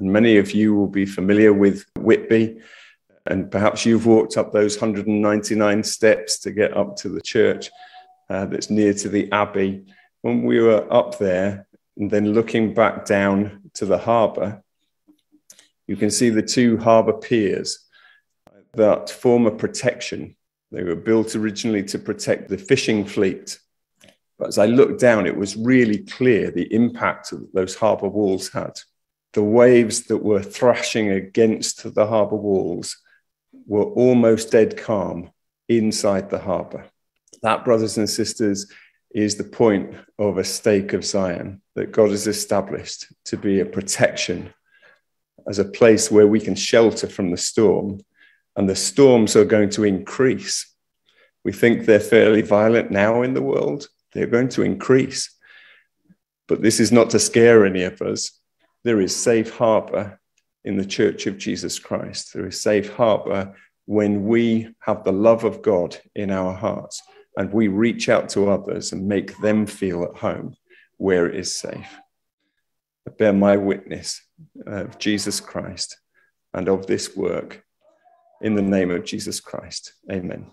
Many of you will be familiar with Whitby, and perhaps you've walked up those 199 steps to get up to the church uh, that's near to the Abbey. When we were up there and then looking back down to the harbour, you can see the two harbour piers that form a protection. They were built originally to protect the fishing fleet. But as I looked down, it was really clear the impact that those harbour walls had. The waves that were thrashing against the harbour walls were almost dead calm inside the harbour. That, brothers and sisters, is the point of a stake of Zion that God has established to be a protection as a place where we can shelter from the storm. And the storms are going to increase. We think they're fairly violent now in the world, they're going to increase. But this is not to scare any of us. There is safe harbor in the church of Jesus Christ. There is safe harbor when we have the love of God in our hearts and we reach out to others and make them feel at home where it is safe. I bear my witness of Jesus Christ and of this work in the name of Jesus Christ. Amen.